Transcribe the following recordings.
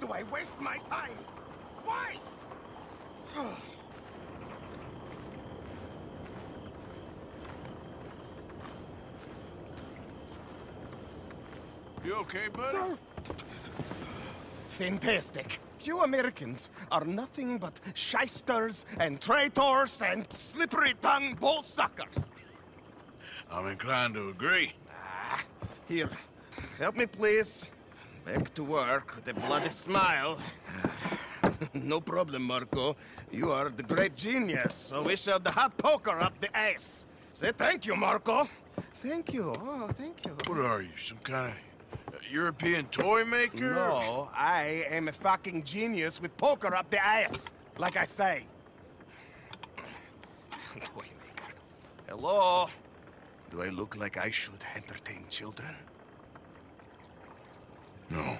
Bloody bastards! Why do I waste my time? Why? You okay, buddy? Fantastic. You Americans are nothing but shysters and traitors and slippery-tongued bull suckers. I'm inclined to agree. Ah, here, help me please. Back to work with a bloody smile. no problem, Marko. You are the great genius, so we shall the hot poker up the ass. Say thank you, Marko. Thank you. Oh, thank you. What are you, some kind of European toy maker? No, I am a fucking genius with poker up the ass, like I say. Toy maker. Hello? Do I look like I should entertain children? No.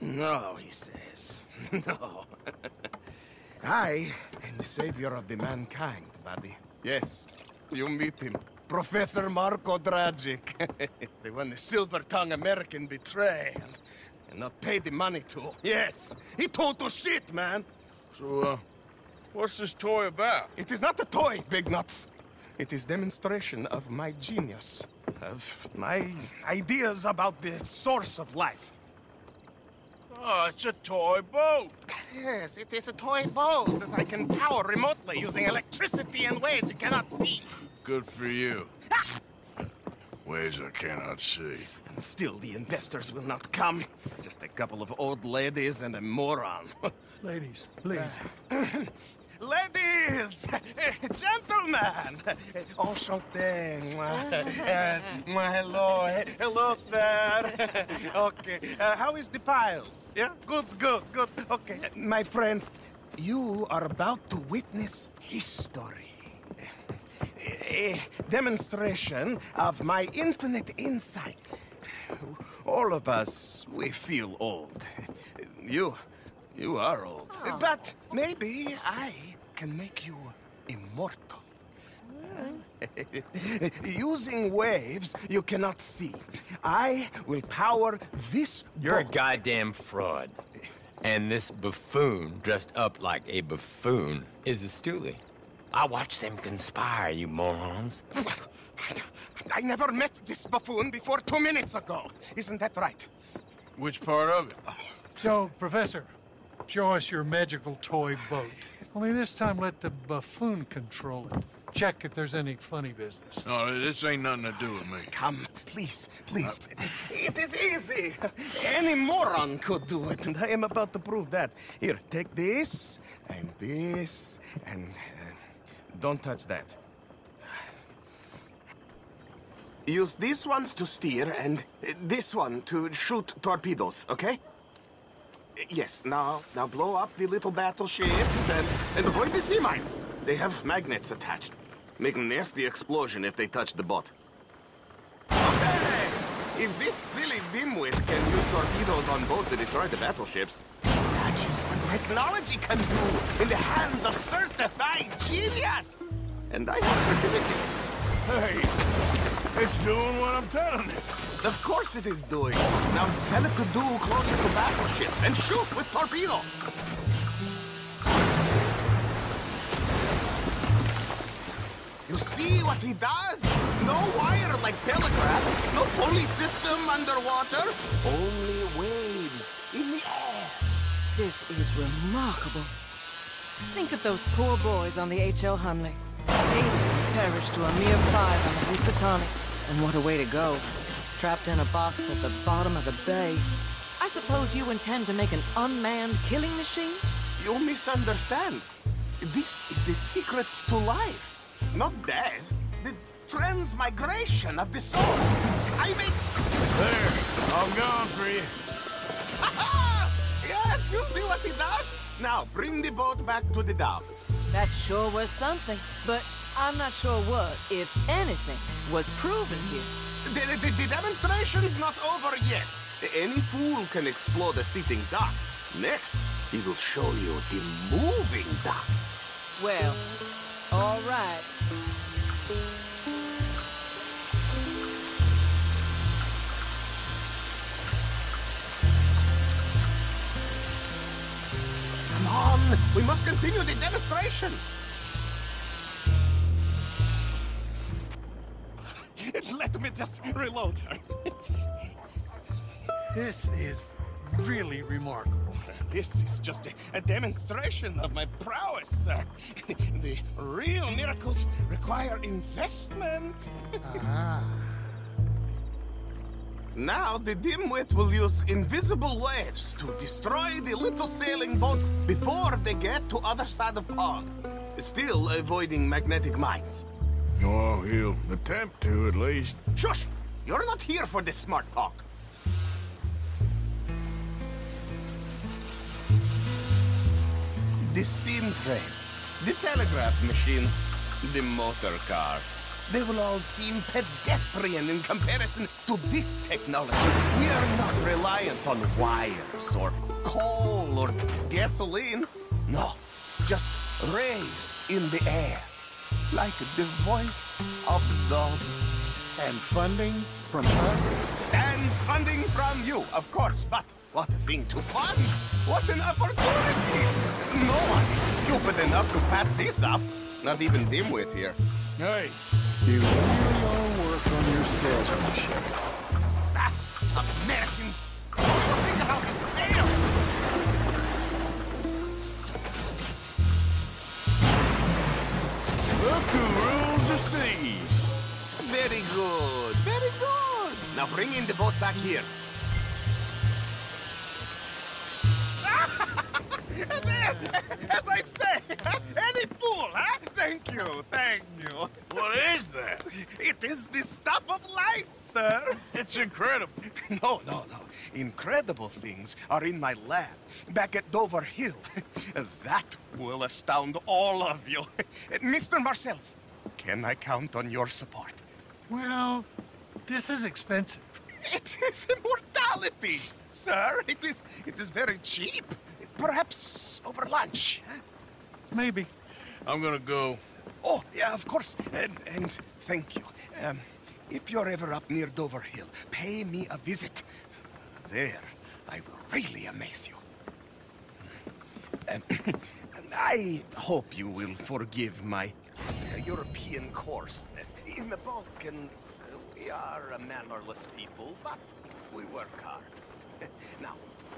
No, he says. No. I am the savior of the mankind, buddy. Yes, you meet him. Professor Marko Dragic. the one the silver-tongued American betrayed and, not pay the money to. Yes, he told total shit, man. So, uh, what's this toy about? It is not a toy, Big Nuts. It is demonstration of my genius, of my ideas about the source of life. Oh, it's a toy boat. Yes, it is a toy boat that I can power remotely using electricity in ways you cannot see. Good for you. Ways I cannot see. And still the investors will not come. Just a couple of old ladies and a moron. Ladies, please. Ladies! Gentlemen! Enchanté! Yes, hello, hello, sir. okay, uh, how is the piles? Yeah, good, good, good. Okay, my friends, you are about to witness history. A demonstration of my infinite insight. All of us, we feel old. You, you are old. But maybe I can make you immortal. Using waves you cannot see, I will power this You're a goddamn fraud. And this buffoon, dressed up like a buffoon, is a stoolie. I watched them conspire, you morons. What? I never met this buffoon before two minutes ago. Isn't that right? Which part of it? So, Professor, show us your magical toy boat. Only this time let the buffoon control it. Check if there's any funny business. No, this ain't nothing to do with me. Come, please, please. It is easy. Any moron could do it, and I am about to prove that. Here, take this, and this, and... uh, don't touch that. Use these ones to steer, and uh, this one to shoot torpedoes, okay? Yes, now, now blow up the little battleships and, and avoid the sea mines. They have magnets attached. Make nasty explosion if they touch the boat. Okay! If this silly dimwit can use torpedoes on boat to destroy the battleships, imagine what technology can do in the hands of certified genius! And I have certificate. Hey, it's doing what I'm telling it. Of course it is doing. Now tell it to do closer to battleship and shoot with torpedo. You see what he does? No wire like telegraph, no pulley system underwater, only waves in the air. This is remarkable. Think of those poor boys on the H.L. Hunley. Eight perished to a mere five on the Housatonic. And what a way to go. Trapped in a box at the bottom of the bay. I suppose you intend to make an unmanned killing machine? You misunderstand. This is the secret to life. Not death. The transmigration of the soul. I make... There, I'm gone for you. yes, you see what he does? Now, bring the boat back to the dock. That sure was something. But I'm not sure what, if anything, was proven here. The, the, the demonstration's not over yet. Any fool can explode the sitting duck. Next, he will show you the moving ducks. Well, all right. Come on, we must continue the demonstration. Me just reload her. This is really remarkable. This is just a, a demonstration of my prowess, sir. the real miracles require investment. Ah. Now the dimwit will use invisible waves to destroy the little sailing boats before they get to other side of pond. Still avoiding magnetic mines. Oh, he'll attempt to at least. Shush! You're not here for this smart talk. The steam train, the telegraph machine, the motor car. They will all seem pedestrian in comparison to this technology. We are not reliant on wires or coal or gasoline. No, just rays in the air. Like the voice of dawn. And funding from us? And funding from you, of course, but what a thing to fund! What an opportunity! No one is stupid enough to pass this up. Not even Dimwit here. Hey, You really are work on your salesmanship. Ah, Americans! Back here. as I say, any fool, huh? Thank you, thank you. What is that? It is the stuff of life, sir. It's incredible. No, no, no. Incredible things are in my lab, back at Dover Hill. that will astound all of you. Mr. Marcel, can I count on your support? Well, this is expensive. It is immortality, sir. It is, it is very cheap. Perhaps over lunch. huh? Maybe. I'm gonna go. Oh, yeah, of course. And, and thank you. Um, if you're ever up near Dover Hill, pay me a visit. There, I will really amaze you. Um, and I hope you will forgive my European coarseness. In the Balkans, we are a mannerless people, but we work hard. now,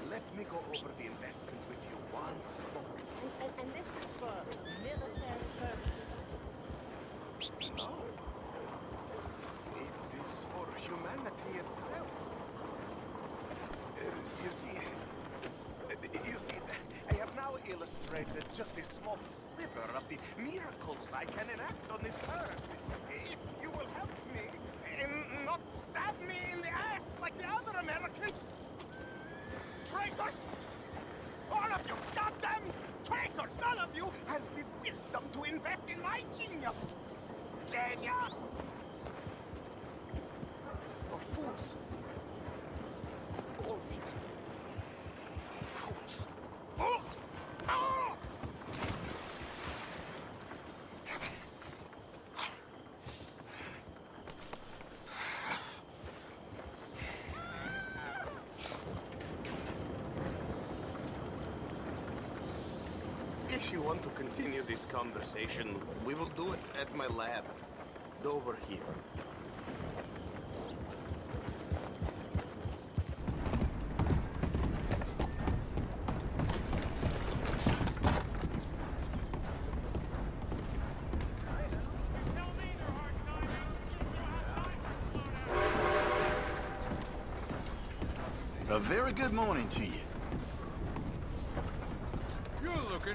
let me go over the investment with you once more. And, and, and this is for military purposes. No. It is for humanity itself. Uh, you see, uh, you see, I have now illustrated just a small sliver of the miracles I can enact on this earth. If you will help me stab me in the ass like the other Americans. Traitors! All of you, goddamn traitors! None of you has the wisdom to invest in my genius! Genius! You're fools. All of you. Fools. Fools! Fools! If you want to continue this conversation, we will do it at my lab. Over here. A very good morning to you.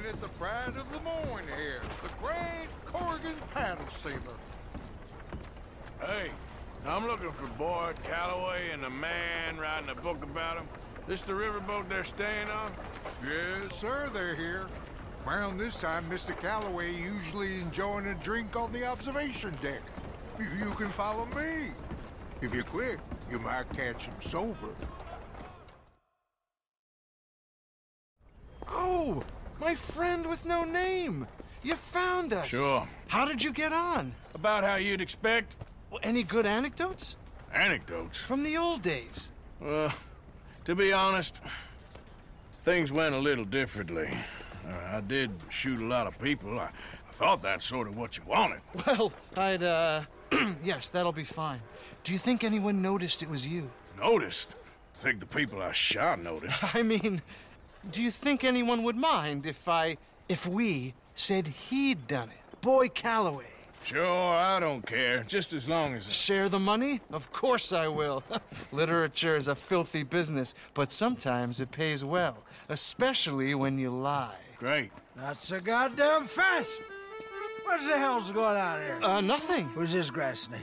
At the pride of Lemoyne here, the Great Corrigan paddle steamer. Hey, I'm looking for Boyd Calloway and the man writing a book about him. This the riverboat they're staying on? Yes, sir, they're here. Around this time, Mr. Calloway usually enjoying a drink on the observation deck. You, you can follow me. If you're quick, you might catch him sober. Oh, my friend with no name. You found us. Sure. How did you get on? About how you'd expect. Well, any good anecdotes? Anecdotes. From the old days. Well, to be honest, things went a little differently. Uh, I did shoot a lot of people. I, I thought that's sort of what you wanted. Well, I'd, uh... yes, that'll be fine. Do you think anyone noticed it was you? Noticed? I think the people I shot noticed. I mean, do you think anyone would mind if I... if we said he'd done it? Boyd Calloway. Sure, I don't care. Just as long as... I... Share the money? Of course I will. Literature is a filthy business, but sometimes it pays well, especially when you lie. Great. Not so goddamn fast. What the hell's going on here? Uh, nothing. Who's this grass snake?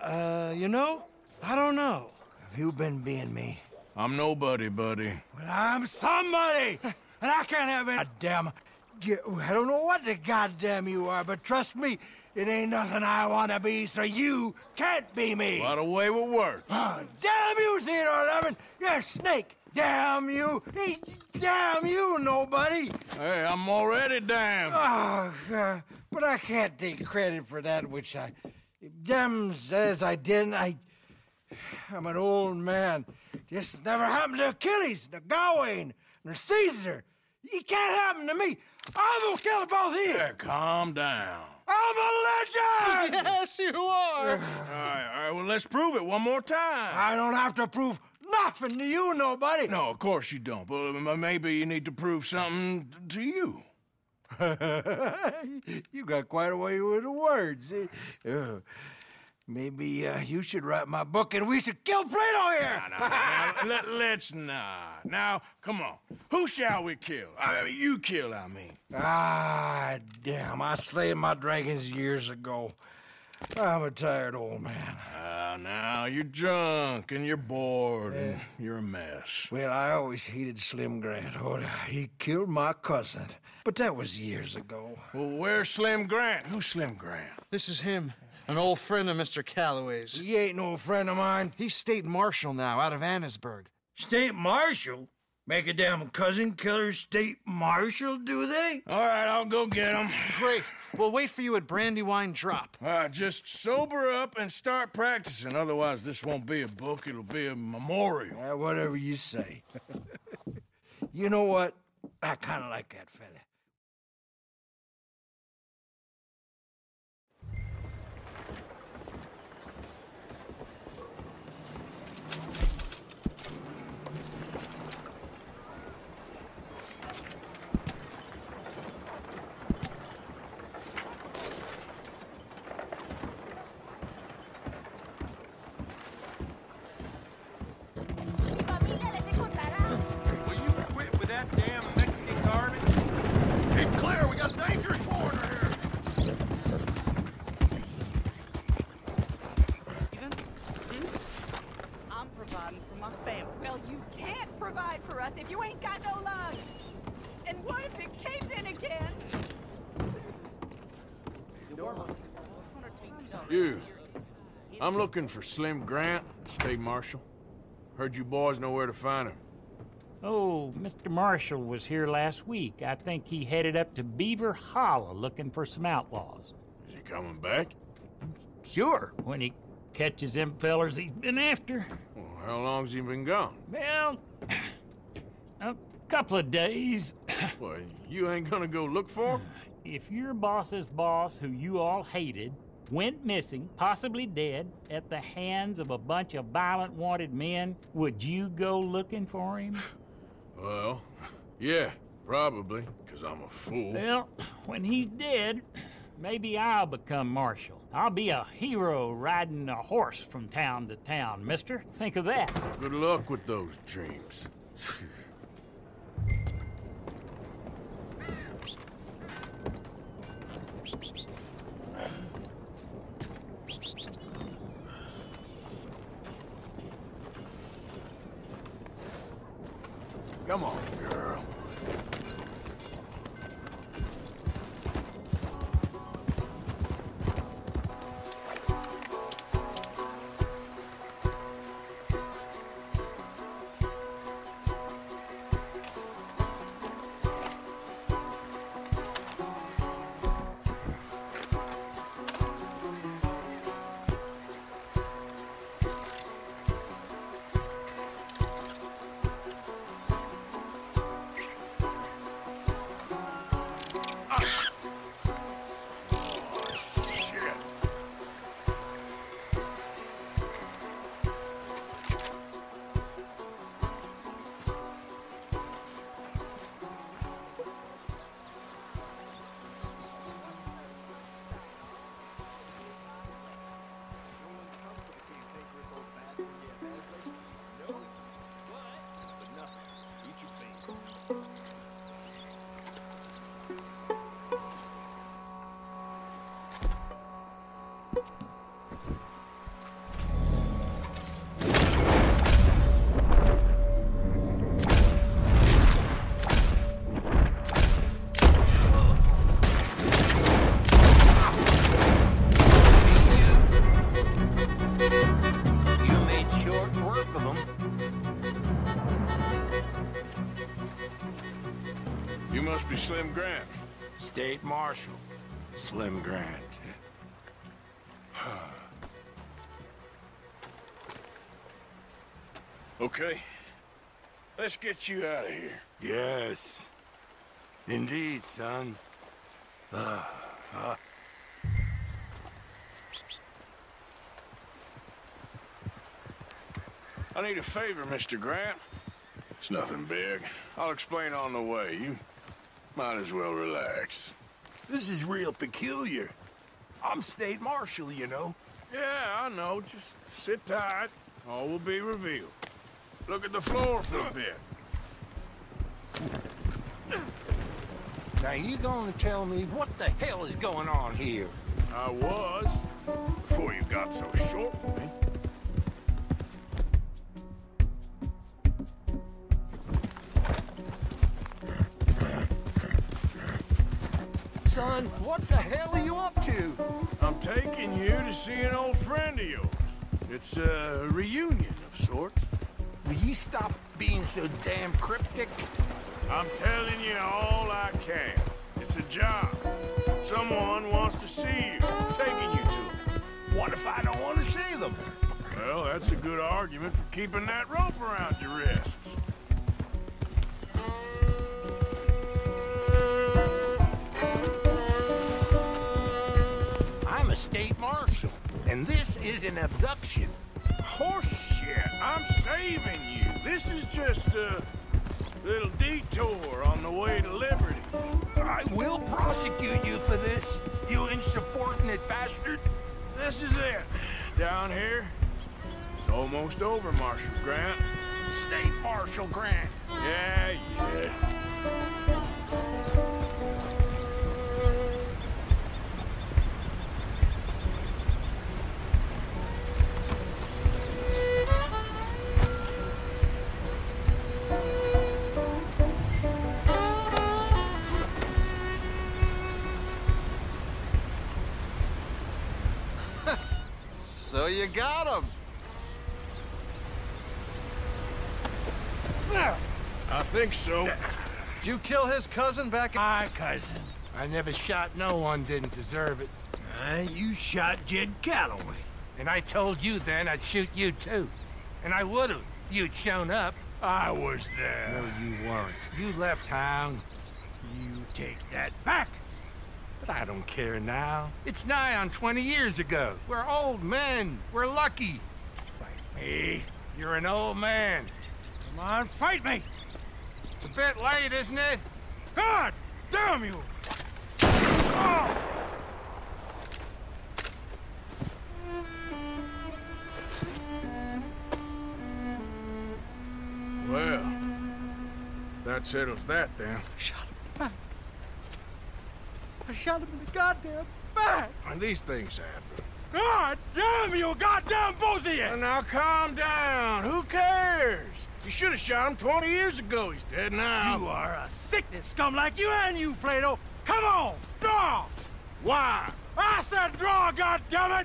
Uh, you know, I don't know. Have you been being me? I'm nobody, buddy. Well, I'm somebody, and I can't have any damn. I don't know what the goddamn you are, but trust me, it ain't nothing I want to be, so you can't be me. What a way with words. Oh, damn you, Theodore Levin! You're a snake! Damn you! Hey, damn you, nobody! Hey, I'm already damned. Oh, God. But I can't take credit for that which I. Damn says I didn't. I. I'm an old man. Just never happened to Achilles, to Gawain, or Caesar. It can't happen to me. I'm gonna kill them both here. Yeah, calm down. I'm a legend! Yes, you are. All right, all right, well, let's prove it one more time. I don't have to prove nothing to you, nobody. No, of course you don't, but uh, maybe you need to prove something to you. you got quite a way with the words. Uh, maybe uh, you should write my book and we should kill Plato here. Now, now, let, let's not. Now, come on. Who shall we kill? I mean, you kill, I mean. ah, damn! I slayed my dragons years ago. I'm a tired old man. Ah, now you're drunk and you're bored and you're a mess. Well, I always hated Slim Grant. Oh, he killed my cousin. But that was years ago. Well, where's Slim Grant? Who's Slim Grant? This is him, an old friend of Mr. Calloway's. He ain't no friend of mine. He's state marshal now, out of Annesburg. State marshal? Make a damn cousin killer state marshal, do they? All right, I'll go get him. Great. We'll wait for you at Brandywine Drop. All right, just sober up and start practicing. Otherwise, this won't be a book, it'll be a memorial. Uh, whatever you say. you know what? I kind of like that fella. I'm looking for Slim Grant, state marshal. Heard you boys know where to find him. Oh, Mr. Marshall was here last week. I think he headed up to Beaver Hollow looking for some outlaws. Is he coming back? Sure, when he catches them fellers he's been after. Well, how long's he been gone? Well, a couple of days. Well, you ain't gonna go look for him? If your boss's boss, who you all hated, went missing, possibly dead, at the hands of a bunch of violent wanted men, would you go looking for him? Well, yeah, probably, because I'm a fool. Well, when he's dead, maybe I'll become marshal. I'll be a hero riding a horse from town to town, mister. Think of that. Good luck with those dreams. State Marshal, Slim Grant. Okay. Let's get you out of here. Yes. Indeed, son. Ah, ah. I need a favor, Mr. Grant. It's nothing big. I'll explain on the way. You might as well relax. This is real peculiar. I'm State Marshal, you know. Yeah, I know. Just sit tight. All will be revealed. Look at the floor for a bit. Now you gonna tell me what the hell is going on here? I was, before you got so short with me. Son, what the hell are you up to? I'm taking you to see an old friend of yours. It's a reunion of sorts. Will you stop being so damn cryptic? I'm telling you all I can. It's a job. Someone wants to see you. I'm taking you to them. What if I don't want to see them? Well, that's a good argument for keeping that rope around your wrists. And this is an abduction. Horseshit! I'm saving you. This is just a little detour on the way to liberty. I will prosecute you for this, you insubordinate bastard. This is it. Down here, it's almost over, Marshal Grant. State Marshal Grant. Yeah, yeah. So you got him. I think so. Did you kill his cousin back in... My cousin. I never shot no one didn't deserve it. Uh, you shot Jed Calloway. And I told you then I'd shoot you too. And I would've. You'd shown up. I was there. No, you weren't. You left town. You take that back. But I don't care now. It's nigh on 20 years ago. We're old men. We're lucky. Fight me. You're an old man. Come on, fight me. It's a bit late, isn't it? God damn you! Oh! Well, that settles that then. Shot him in the back. I shot him in the goddamn back. And these things happen. God damn you, goddamn both of you! Well, now calm down. Who cares? You should have shot him 20 years ago. He's dead now. You are a sickness scum like you and you, Plato. Come on, draw! Why? I said draw, goddammit!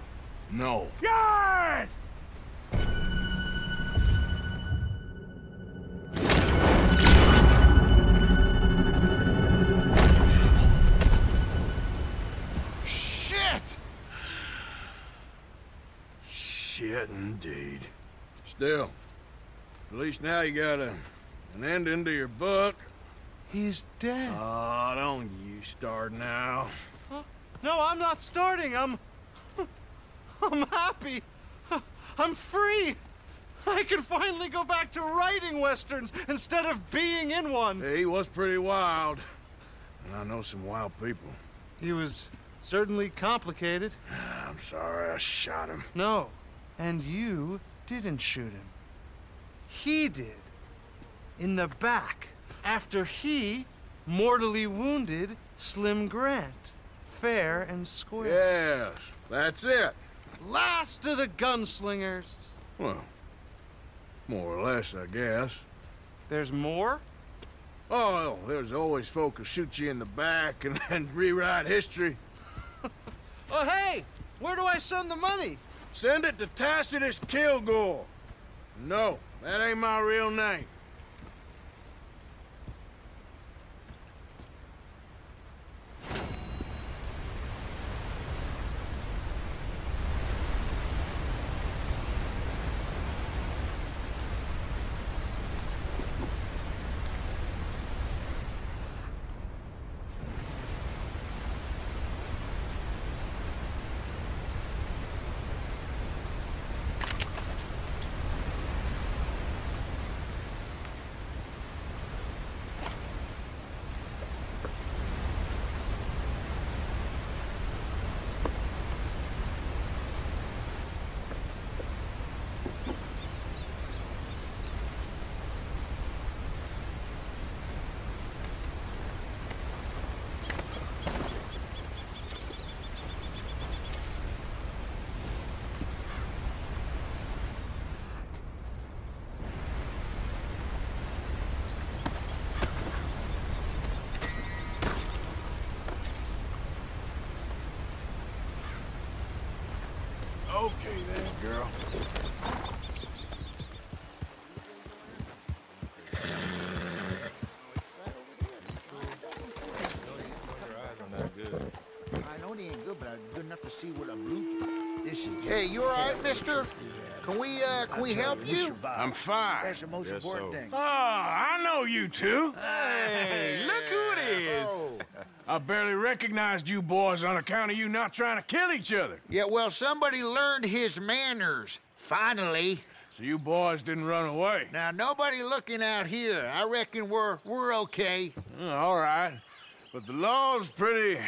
No. Yes! Shit, indeed. Still, at least now you got a, an ending to your book. He's dead. Oh, don't you start now. No, I'm not starting. I'm... I'm happy. I'm free. I can finally go back to writing westerns instead of being in one. He was pretty wild. And I know some wild people. He was certainly complicated. I'm sorry I shot him. No, and you didn't shoot him. He did. In the back, after he mortally wounded Slim Grant. Fair and square. Yes, that's it. Last of the gunslingers. Well, more or less, I guess. There's more? Oh, there's always folk who shoot you in the back and then rewrite history. Oh, hey! Where do I send the money? Send it to Tacitus Kilgore. No, that ain't my real name. Hey, you all right, Mister? Can we uh, can we help you? I'm fine. That's the most important thing. Oh, I know you two. Hey, look who it is. I barely recognized you boys on account of you not trying to kill each other. Yeah, well, somebody learned his manners. Finally. So you boys didn't run away. Now nobody looking out here. I reckon we're we're okay. Uh, all right. But the law's pretty...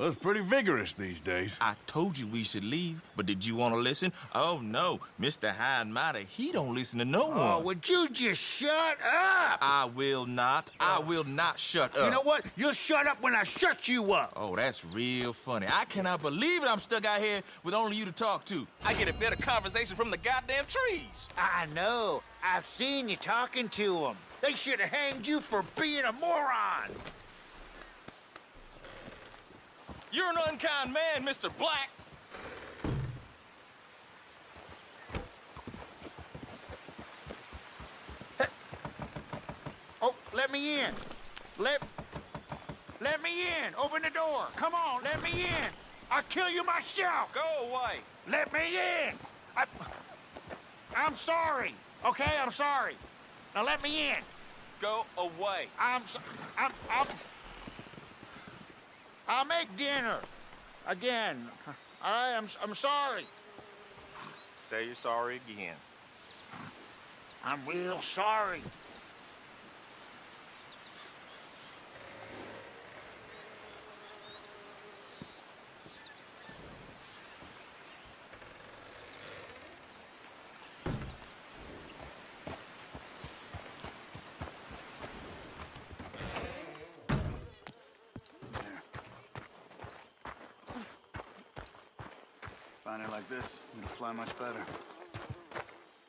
Well, it's pretty vigorous these days. I told you we should leave, but did you want to listen? Oh, no. Mr. High and Mighty, he don't listen to no oh, one. Oh, would you just shut up? I will not. I oh. will not shut up. You know what? You'll shut up when I shut you up. Oh, that's real funny. I cannot believe it. I'm stuck out here with only you to talk to. I get a better conversation from the goddamn trees. I know. I've seen you talking to them. They should have hanged you for being a moron. You're an unkind man, Mr. Black. Oh, let me in. Let let me in. Open the door. Come on, let me in. I'll kill you myself. Go away. Let me in. I, I'm sorry. Okay, I'm sorry. Now let me in. Go away. I'm so, I'm I'm I'll make dinner. Again. All right, I'm I'm sorry. Say you're sorry again. I'm real sorry. Find like this, it'll fly much better.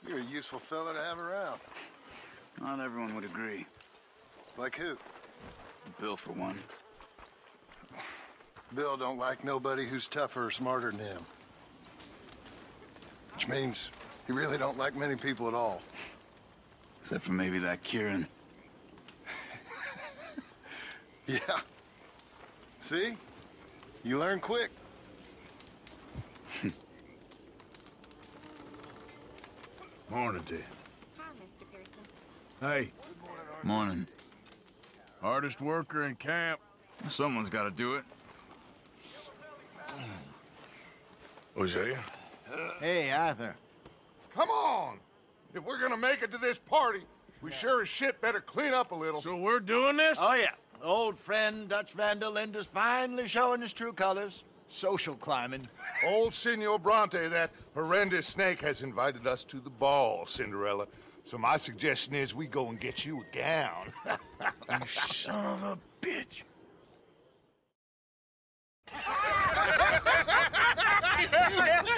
You're a useful fella to have around. Not everyone would agree. Like who? Bill, for one. Bill don't like nobody who's tougher or smarter than him. Which means he really don't like many people at all. Except for maybe that Kieran. Yeah. See? You learn quick. Morning to you. Hi, Mr. Pearson. Hey, Morning. hardest worker in camp. Someone's got to do it. Hosea? Hey, Arthur. Come on! If we're gonna make it to this party, we sure as shit better clean up a little. So we're doing this? Oh, yeah. Old friend Dutch Van der Linde's finally showing his true colors. Social climbing. Old Senor Bronte, that horrendous snake, has invited us to the ball, Cinderella. So my suggestion is we go and get you a gown. you son of a bitch.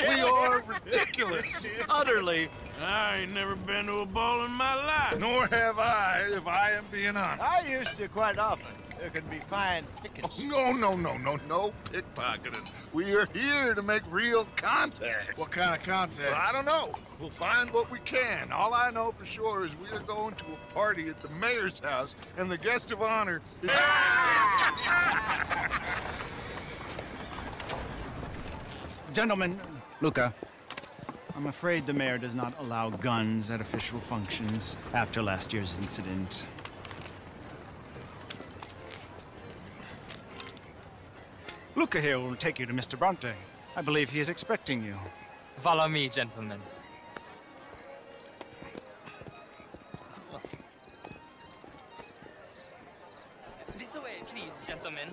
we are ridiculous. Utterly. I ain't never been to a ball in my life. Nor have I, if I am being honest. I used to quite often. There can be fine pickings. No, no, no, no, no pickpocketing. We are here to make real contact. What kind of contact? Well, I don't know. We'll find what we can. All I know for sure is we are going to a party at the mayor's house, and the guest of honor is... Gentlemen, Luca, I'm afraid the mayor does not allow guns at official functions after last year's incident. Luca here will take you to Mr. Bronte. I believe he is expecting you. Follow me, gentlemen. This way, please, gentlemen.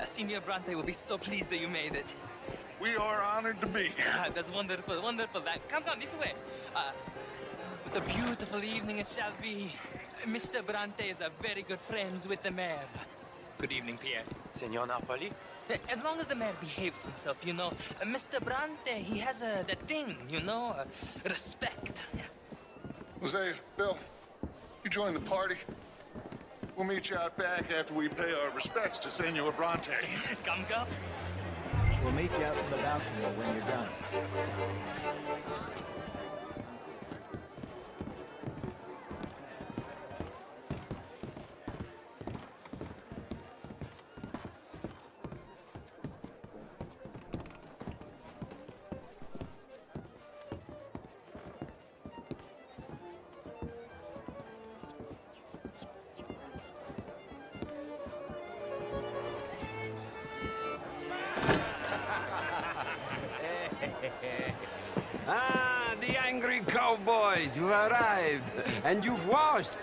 Uh, Senior Bronte will be so pleased that you made it. We are honored to be here. Ah, That's wonderful, wonderful. Come, come, this way. Uh, what a beautiful evening it shall be. Mr. Bronte is a very good friends with the mayor. Good evening, Pierre. Senor Napoli? As long as the mayor behaves himself, you know. Uh, Mr. Bronte, he has a that thing, you know, uh, respect. Hosea, Bill, you join the party. We'll meet you out back after we pay our respects to Senor Bronte. Come, come. We'll meet you out on the balcony when you're done.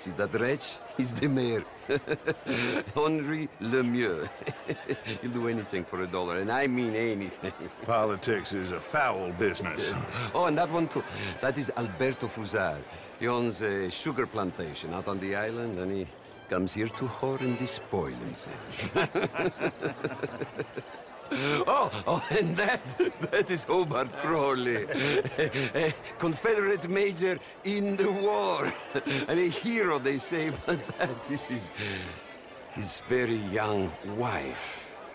See that wretch? is the mayor. Henri Lemieux. He'll do anything for a dollar, and I mean anything. Politics is a foul business. Yes. Oh, and that one too. That is Alberto Fussar. He owns a sugar plantation out on the island, and he comes here to whore and despoil himself. oh, oh, and that, that is Hobart Crawley, a, Confederate major in the war, and a hero, they say, but that is his very young wife.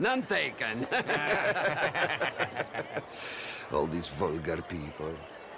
None taken! All these vulgar people.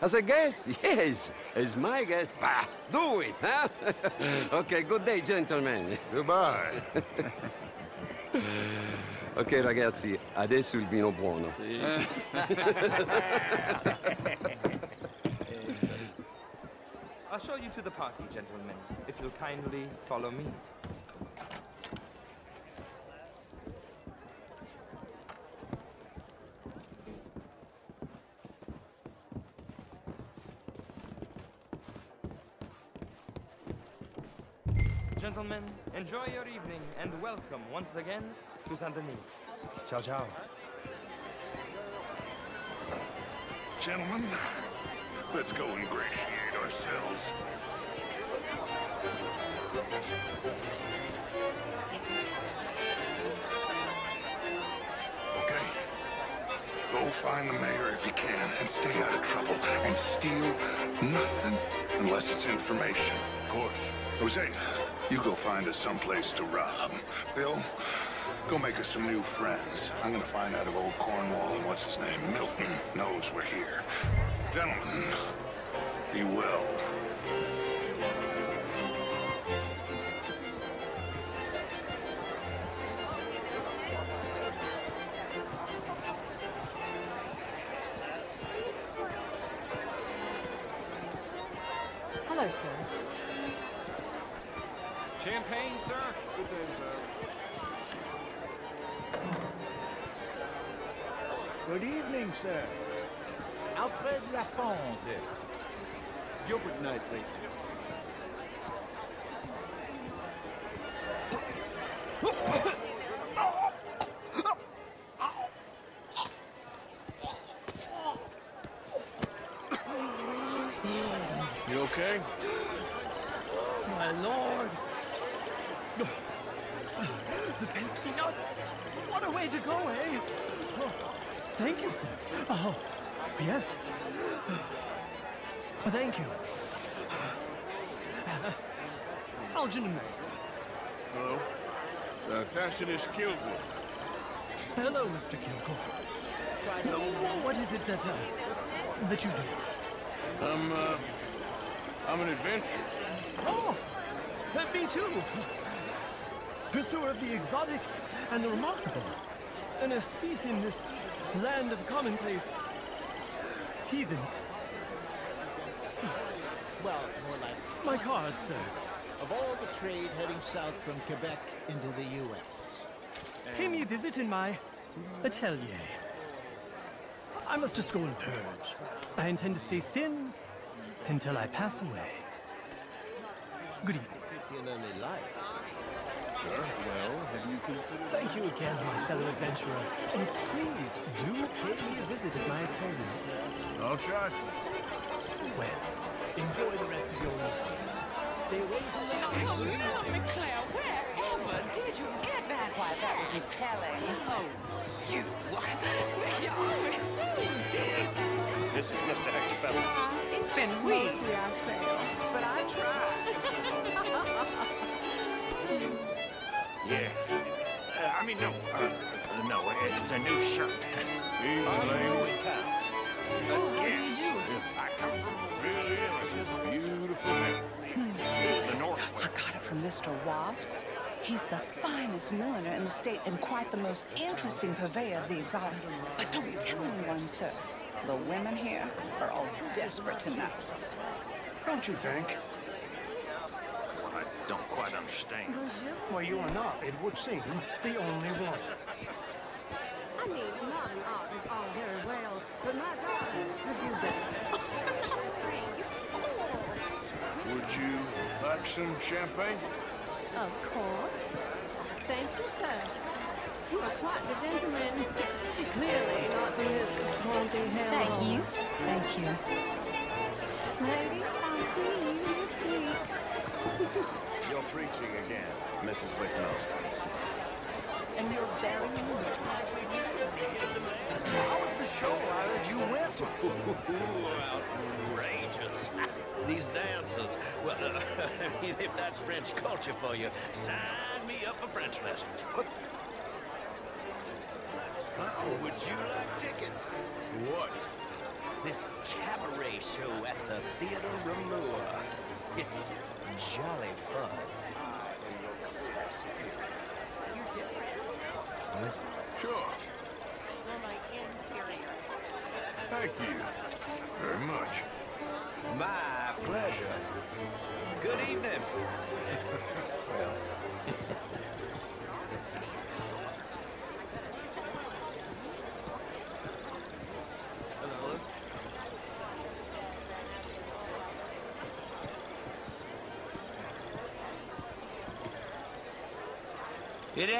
as a guest, yes, as my guest, bah, do it, huh? okay, good day, gentlemen. Goodbye. Ok ragazzi, adesso il vino buono. I'll show you to the party, gentlemen, if you'll kindly follow me. Gentlemen, enjoy your evening and welcome once again to Saint Denis. Ciao, ciao. Gentlemen, let's go ingratiate ourselves. Okay. Go find the mayor if you can and stay out of trouble and steal nothing unless it's information. Of course. Jose, you go find us someplace to rob. Bill, go make us some new friends. I'm gonna find out if old Cornwall and what's his name, Milton, knows we're here. Gentlemen, be well. Thank you, sir. Oh, yes. Thank you. Algernon Mace. Hello? Uh, Tacitus Kilgore. Hello, Mr. Kilgore. Uh, what is it that, uh, that you do? I'm, uh, I'm an adventurer. Oh, uh, me too. Pursuer of the exotic and the remarkable. An aesthete in this land of commonplace heathens. Well, more like My card, sir. of all the trade heading south from Quebec into the U.S. Pay me a visit in my atelier. I must just go and purge. I intend to stay thin until I pass away. Good evening. Particularly Well, have you considered... Thank you again, my fellow adventurer. And please do pay me a visit at my atelier. I'll try. Well, enjoy the rest of your evening. Stay away from the Oh, Lord, McClare, wherever did you get that? Why, that would be telling. Oh, you. You're always so This is Mr. Hector Fellows. Ah, it's been weeks. Mean, no. Uh, no, it's a new shirt. Evening, you in town? Oh, how do you do? I come from really is beautiful man. The North. I got it from Mr. Wasp. He's the finest milliner in the state and quite the most interesting purveyor of the exotic. But don't tell anyone, sir. The women here are all desperate to know. Don't you think? Well, I don't quite understand. Well, you are not, it would seem, the only one. I mean, modern art is all very well, but my daughter could do better. Would you like some champagne? Of course. Thank you, sir. You are quite the gentleman. Clearly not from this swampy hell. Thank you. Thank you. Ladies, I'll see you next week. You're preaching again, Mrs. Wicklow. And you're very How was the show I heard you went? Outrageous. These dancers. Well, uh, if that's French culture for you, sign me up for French lessons. Oh, would you like tickets? What? This cabaret show at the Theatre Ramour. It's jolly fun. Sure. Thank you very much. My pleasure. Good evening. well.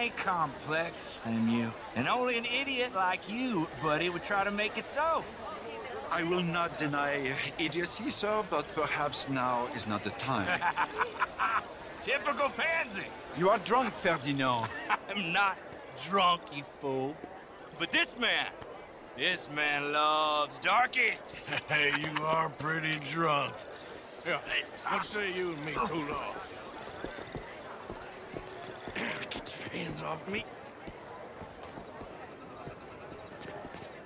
It ain't complex, and you. And only an idiot like you, buddy, would try to make it so. I will not deny idiocy, sir, but perhaps now is not the time. Typical pansy. you are drunk, Ferdinand. I'm not drunk, you fool. But this man, this man loves darkies. Hey, you are pretty drunk. Yeah, what say you and me cool off? Get your hands off me.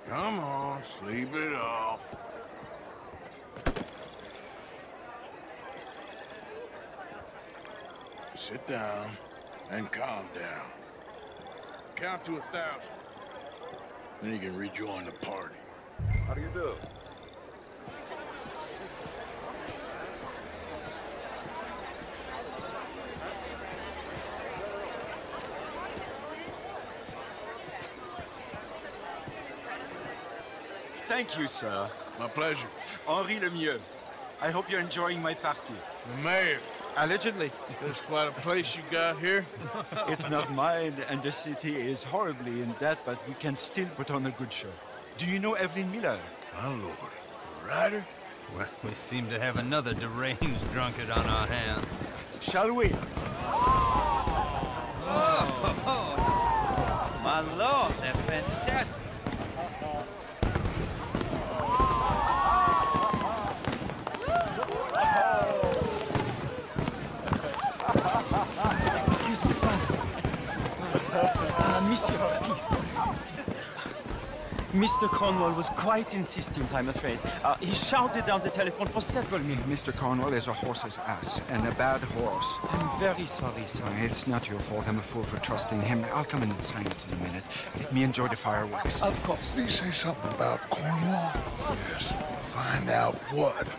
Come on, sleep it off. Sit down and calm down. Count to a thousand. Then you can rejoin the party. How do you do? Thank you, sir. My pleasure. Henri Lemieux. I hope you're enjoying my party. The mayor. Allegedly. There's quite a place you got here. it's not mine, and the city is horribly in debt, but we can still put on a good show. Do you know Evelyn Miller? My lord. Ryder? Well, we seem to have another deranged drunkard on our hands. Shall we? Oh, my lord, they're fantastic. Excuse me, pardon. Excuse me, pardon. Uh, monsieur, please. Mr. Cornwall was quite insistent, I'm afraid. Uh, he shouted down the telephone for several minutes. Mr. Cornwall is a horse's ass, and a bad horse. I'm very sorry, sir. It's not your fault. I'm a fool for trusting him. I'll come in and sign it in a minute. Let me enjoy the fireworks. Of course. Did he say something about Cornwall? Yes. Find out what.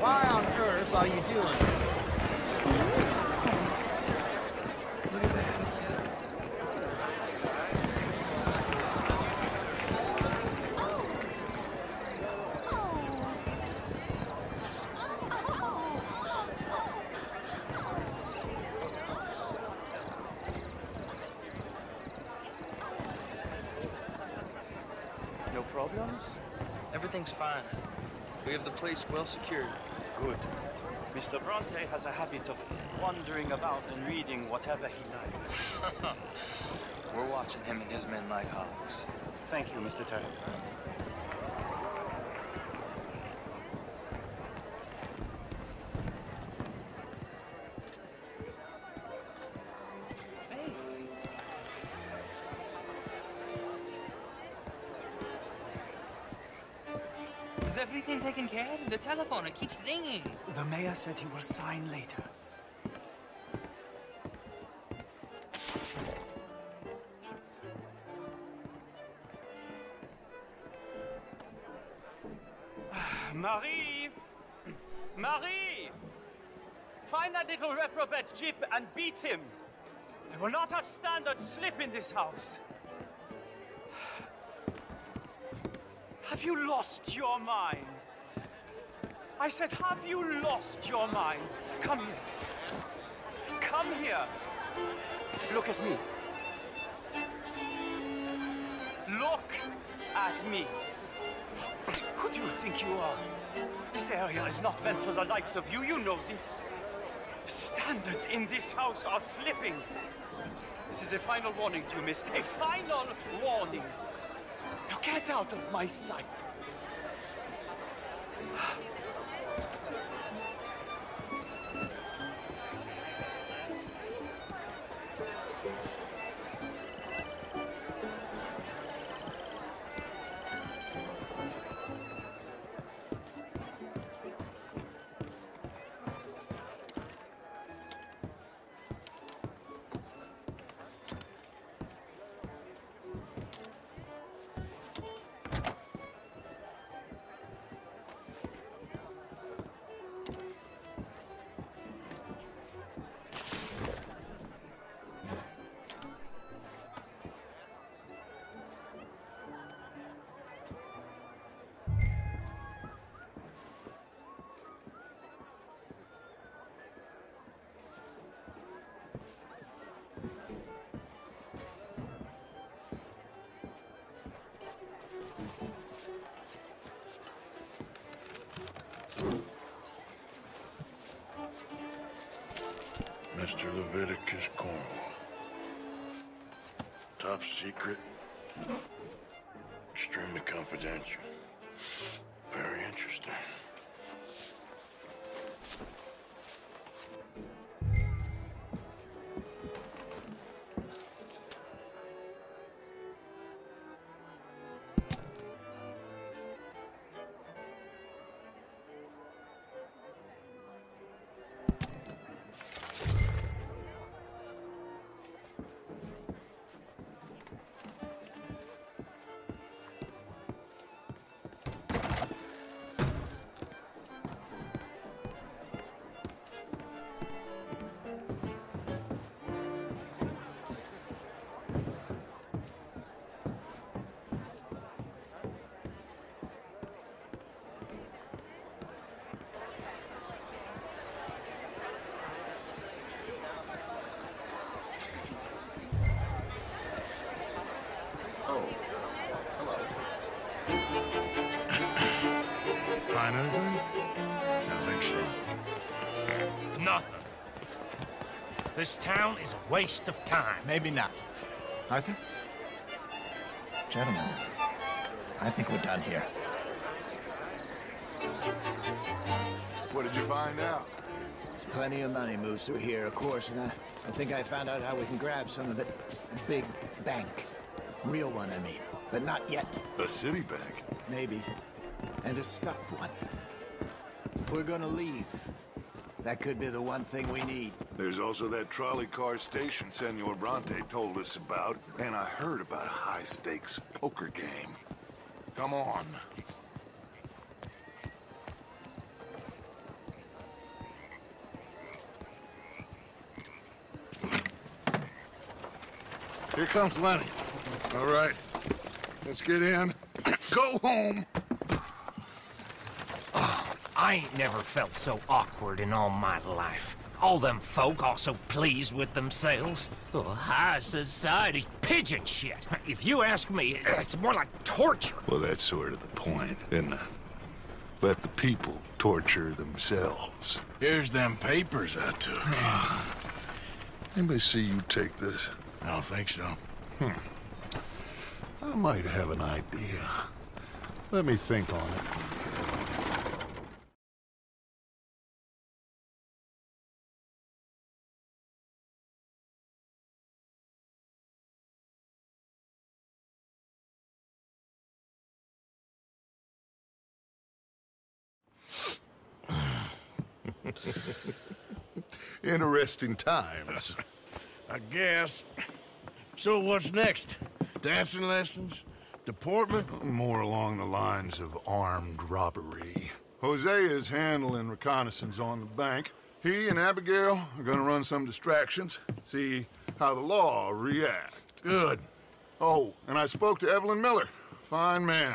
Why on earth are you doing it? No problems? Everything's fine. We have the place well secured. Good. Mr. Bronte has a habit of wandering about and reading whatever he likes. We're watching him and his men like hawks. Thank you, Mr. Turner. The telephone, it keeps ringing. The mayor said he will sign later. Marie! Marie! Find that little reprobate Jip and beat him. I will not have standard slip in this house. Have you lost your mind? I said, have you lost your mind? Come here. Come here. Look at me. Look at me. Who do you think you are? This area is not meant for the likes of you. You know this. Standards in this house are slipping. This is a final warning to you, miss. A final warning. Now get out of my sight. Leviticus Cornwall. Top secret. Extremely confidential. This town is a waste of time. Maybe not. Arthur? Gentlemen, I think we're done here. What did you find out? There's plenty of money moves through here, of course, and I, I think I found out how we can grab some of it. Big bank. Real one, I mean. But not yet. A city bank? Maybe. And a stuffed one. If we're gonna leave, that could be the one thing we need. There's also that trolley car station Senor Bronte told us about, and I heard about a high-stakes poker game. Come on. Here comes Lenny. All right, let's get in. Go home. Ah, I ain't never felt so awkward in all my life. All them folk all so pleased with themselves. Oh, high society's pigeon shit. If you ask me, it's more like torture. Well, that's sort of the point, isn't it? Let the people torture themselves. Here's them papers I took. Anybody see you take this? I don't think so. Hmm. I might have an idea. Let me think on it. Interesting times. I guess. So what's next? Dancing lessons? Deportment? More along the lines of armed robbery. Jose is handling reconnaissance on the bank. He and Abigail are gonna run some distractions, see how the law react. Good. Oh, and I spoke to Evelyn Miller. Fine man.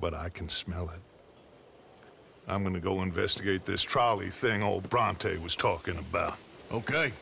but I can smell it. I'm gonna go investigate this trolley thing old Bronte was talking about. Okay.